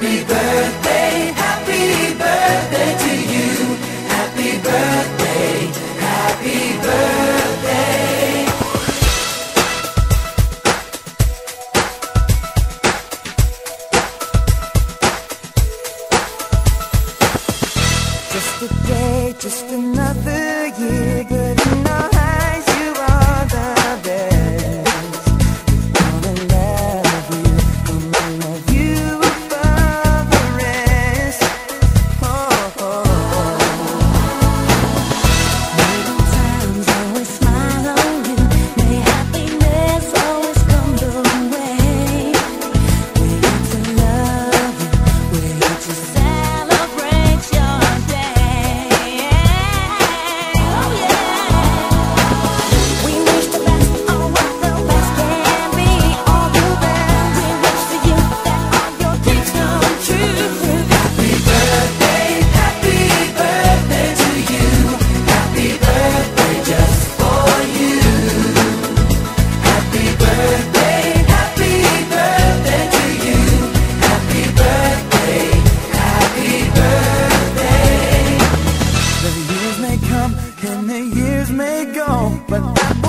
Happy birthday, happy birthday to you. Happy birthday, happy birthday. Just a day, just another year. come and the years may go, but I